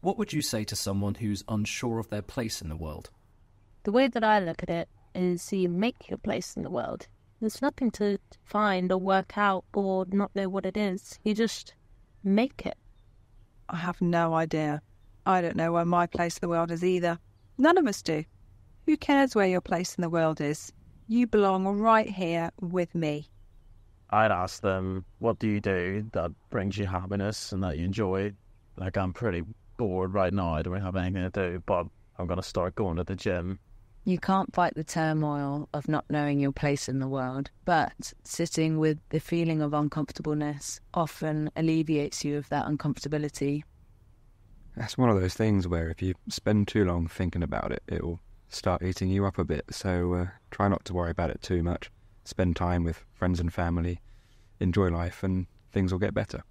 What would you say to someone who's unsure of their place in the world? The way that I look at it is you make your place in the world. There's nothing to find or work out or not know what it is. You just make it. I have no idea. I don't know where my place in the world is either. None of us do. Who cares where your place in the world is? You belong right here with me. I'd ask them, what do you do that brings you happiness and that you enjoy? Like, I'm pretty bored right now. I don't have anything to do, but I'm going to start going to the gym. You can't fight the turmoil of not knowing your place in the world, but sitting with the feeling of uncomfortableness often alleviates you of that uncomfortability. That's one of those things where if you spend too long thinking about it, it'll start eating you up a bit. So uh, try not to worry about it too much. Spend time with friends and family, enjoy life, and things will get better.